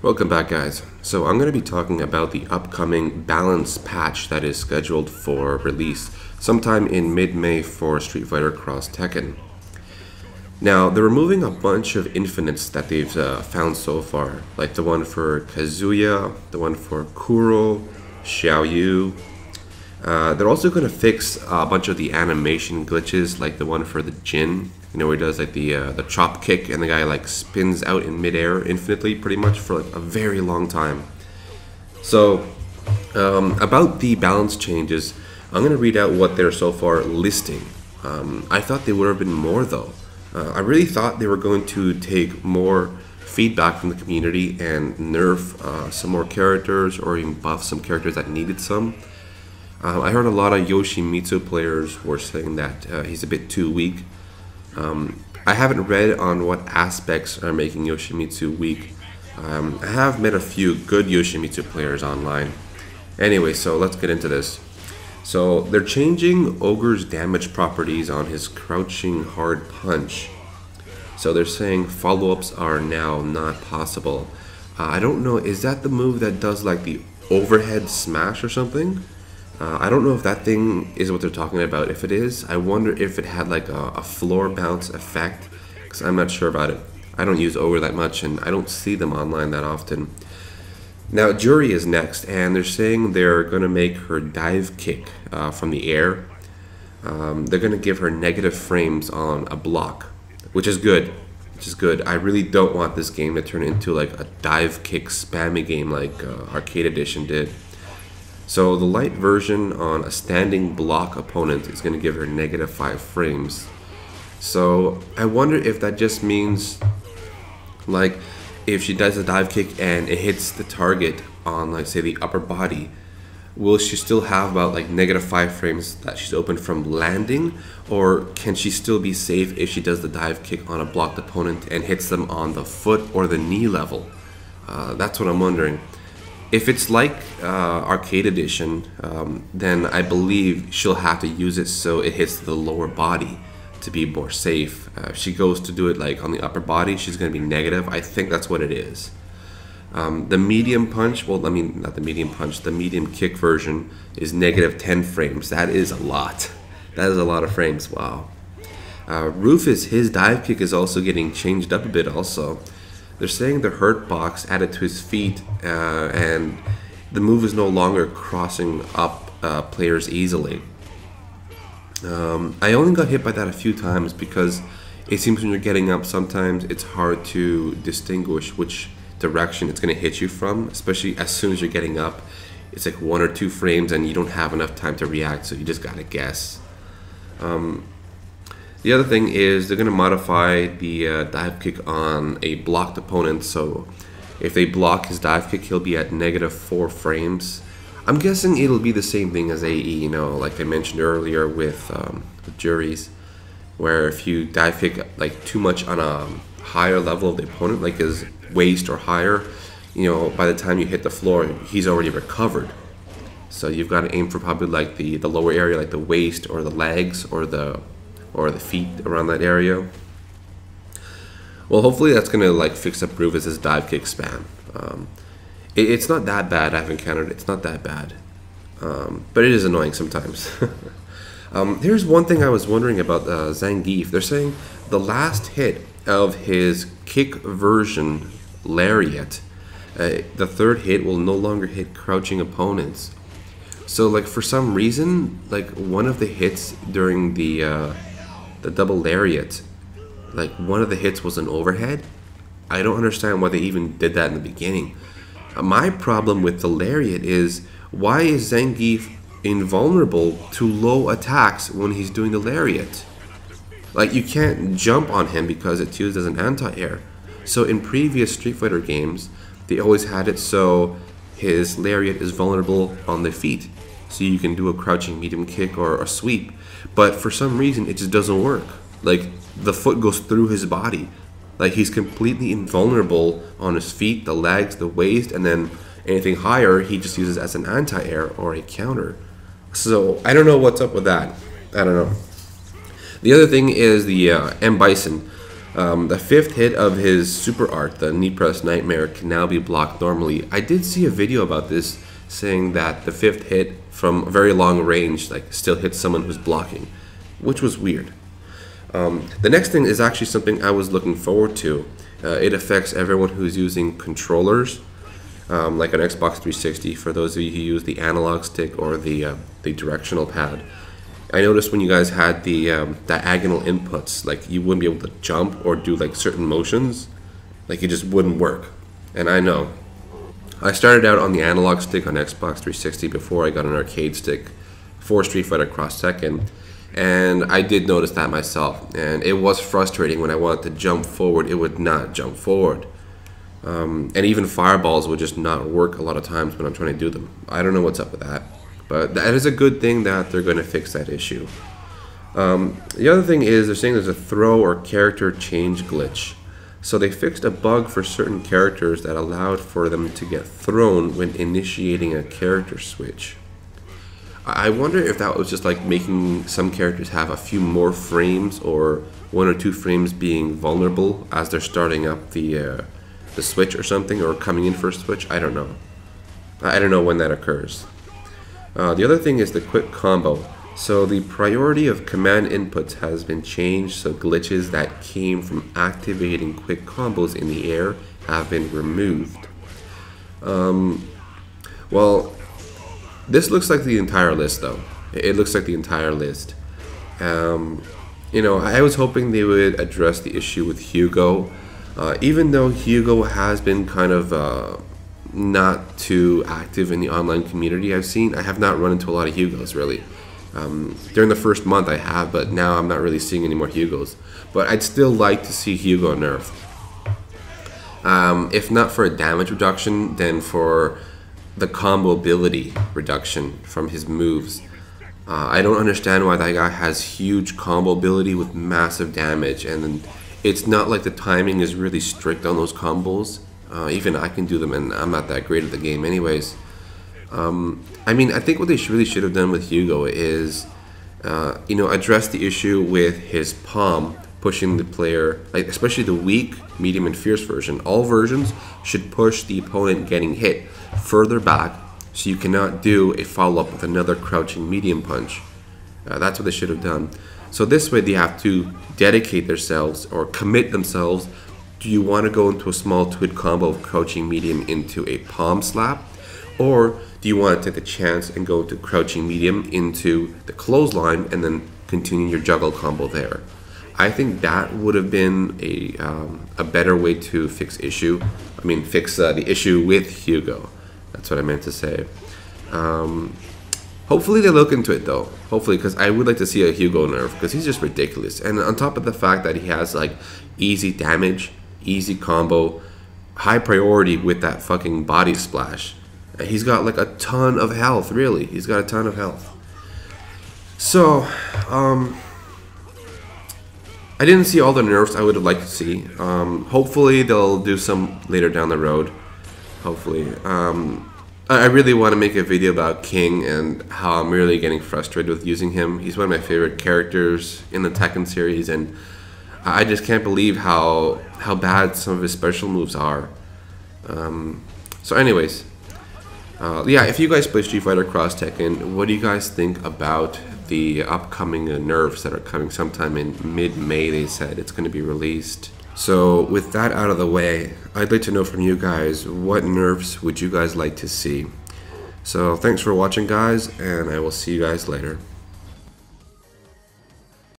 Welcome back guys. So I'm going to be talking about the upcoming balance patch that is scheduled for release sometime in mid-May for Street Fighter Cross Tekken. Now they're removing a bunch of infinites that they've uh, found so far, like the one for Kazuya, the one for Kuro, Xiao Yu. Uh, they're also going to fix a bunch of the animation glitches, like the one for the Jin you know, where he does like the uh, the chop kick and the guy like spins out in midair infinitely, pretty much for like a very long time. So, um, about the balance changes, I'm gonna read out what they're so far listing. Um, I thought they would have been more though. Uh, I really thought they were going to take more feedback from the community and nerf uh, some more characters or even buff some characters that needed some. Uh, I heard a lot of Yoshimitsu players were saying that uh, he's a bit too weak. Um, I haven't read on what aspects are making Yoshimitsu weak. Um, I have met a few good Yoshimitsu players online. Anyway, so let's get into this. So they're changing Ogre's damage properties on his crouching hard punch. So they're saying follow-ups are now not possible. Uh, I don't know, is that the move that does like the overhead smash or something? Uh, I don't know if that thing is what they're talking about. If it is, I wonder if it had like a, a floor bounce effect, because I'm not sure about it. I don't use Ogre that much, and I don't see them online that often. Now, Juri is next, and they're saying they're going to make her dive kick uh, from the air. Um, they're going to give her negative frames on a block, which is good. Which is good. I really don't want this game to turn into like a dive kick spammy game like uh, Arcade Edition did. So the light version on a standing block opponent is going to give her negative 5 frames. So I wonder if that just means like if she does a dive kick and it hits the target on like say the upper body, will she still have about like negative 5 frames that she's open from landing or can she still be safe if she does the dive kick on a blocked opponent and hits them on the foot or the knee level? Uh, that's what I'm wondering if it's like uh, arcade edition, um, then I believe she'll have to use it so it hits the lower body to be more safe. Uh, if she goes to do it like on the upper body, she's going to be negative. I think that's what it is. Um, the medium punch, well, I mean, not the medium punch, the medium kick version is negative 10 frames. That is a lot. That is a lot of frames. Wow. Uh, Rufus, his dive kick is also getting changed up a bit, also. They're saying the hurt box added to his feet, uh, and the move is no longer crossing up uh, players easily. Um, I only got hit by that a few times because it seems when you're getting up, sometimes it's hard to distinguish which direction it's going to hit you from, especially as soon as you're getting up. It's like one or two frames, and you don't have enough time to react, so you just gotta guess. Um, the other thing is they're going to modify the uh, dive kick on a blocked opponent. So if they block his dive kick, he'll be at negative 4 frames. I'm guessing it'll be the same thing as AE, you know, like I mentioned earlier with, um, with Juri's, where if you dive kick like too much on a higher level of the opponent, like his waist or higher, you know, by the time you hit the floor, he's already recovered. So you've got to aim for probably like the, the lower area, like the waist or the legs or the or the feet around that area. Well, hopefully that's going to like fix up Rufus's dive kick spam. Um, it, it's not that bad. I've encountered it. It's not that bad, um, but it is annoying sometimes. um, here's one thing I was wondering about uh, Zangief. They're saying the last hit of his kick version lariat, uh, the third hit will no longer hit crouching opponents. So like for some reason, like one of the hits during the uh, the double lariat, like one of the hits was an overhead. I don't understand why they even did that in the beginning. Uh, my problem with the lariat is why is Zangief invulnerable to low attacks when he's doing the lariat? Like you can't jump on him because it's used as an anti-air. So in previous Street Fighter games, they always had it so his lariat is vulnerable on the feet. So you can do a crouching medium kick or a sweep. But for some reason, it just doesn't work. Like the foot goes through his body. Like he's completely invulnerable on his feet, the legs, the waist, and then anything higher he just uses as an anti-air or a counter. So I don't know what's up with that. I don't know. The other thing is the uh, M Bison. Um, the fifth hit of his super art, the knee press nightmare, can now be blocked normally. I did see a video about this saying that the fifth hit from a very long range like still hits someone who's blocking, which was weird. Um, the next thing is actually something I was looking forward to. Uh, it affects everyone who's using controllers, um, like an Xbox 360. For those of you who use the analog stick or the uh, the directional pad, I noticed when you guys had the um, diagonal inputs, like you wouldn't be able to jump or do like certain motions, like it just wouldn't work. And I know. I started out on the analog stick on Xbox 360 before I got an arcade stick for Street Fighter Cross Tekken, and I did notice that myself. And it was frustrating when I wanted to jump forward, it would not jump forward. Um, and even fireballs would just not work a lot of times when I'm trying to do them. I don't know what's up with that. But that is a good thing that they're going to fix that issue. Um, the other thing is they're saying there's a throw or character change glitch. So they fixed a bug for certain characters that allowed for them to get thrown when initiating a character switch. I wonder if that was just like making some characters have a few more frames or one or two frames being vulnerable as they're starting up the uh, the switch or something or coming in for a switch. I don't know. I don't know when that occurs. Uh, the other thing is the quick combo. So the priority of command inputs has been changed so glitches that came from activating quick combos in the air have been removed. Um, well, this looks like the entire list though. It looks like the entire list. Um, you know, I was hoping they would address the issue with Hugo. Uh, even though Hugo has been kind of uh, not too active in the online community I've seen. I have not run into a lot of Hugos really. Um, during the first month I have, but now I'm not really seeing any more Hugos. But I'd still like to see Hugo nerfed. Um, if not for a damage reduction, then for the combo ability reduction from his moves. Uh, I don't understand why that guy has huge combo ability with massive damage, and it's not like the timing is really strict on those combos. Uh, even I can do them, and I'm not that great at the game, anyways. Um, I mean, I think what they really should have done with Hugo is, uh, you know, address the issue with his palm pushing the player, like especially the weak, medium, and fierce version. All versions should push the opponent getting hit further back, so you cannot do a follow up with another crouching medium punch. Uh, that's what they should have done. So this way, they have to dedicate themselves or commit themselves do you want to go into a small twid combo of crouching medium into a palm slap? Or do you want to take the chance and go to crouching medium into the clothesline and then continue your juggle combo there? I think that would have been a, um, a better way to fix issue. I mean, fix uh, the issue with Hugo. That's what I meant to say. Um, hopefully they look into it though. Hopefully, because I would like to see a Hugo nerf because he's just ridiculous. And on top of the fact that he has like easy damage easy combo, high priority with that fucking body splash. He's got like a ton of health, really. He's got a ton of health. So, um, I didn't see all the nerfs I would have liked to see. Um, hopefully, they'll do some later down the road. Hopefully. Um, I really want to make a video about King and how I'm really getting frustrated with using him. He's one of my favorite characters in the Tekken series, and I just can't believe how how bad some of his special moves are. Um, so, anyways, uh, yeah, if you guys play Street Fighter Cross Tekken, what do you guys think about the upcoming uh, nerfs that are coming sometime in mid-May? They said it's going to be released. So, with that out of the way, I'd like to know from you guys what nerfs would you guys like to see. So, thanks for watching, guys, and I will see you guys later.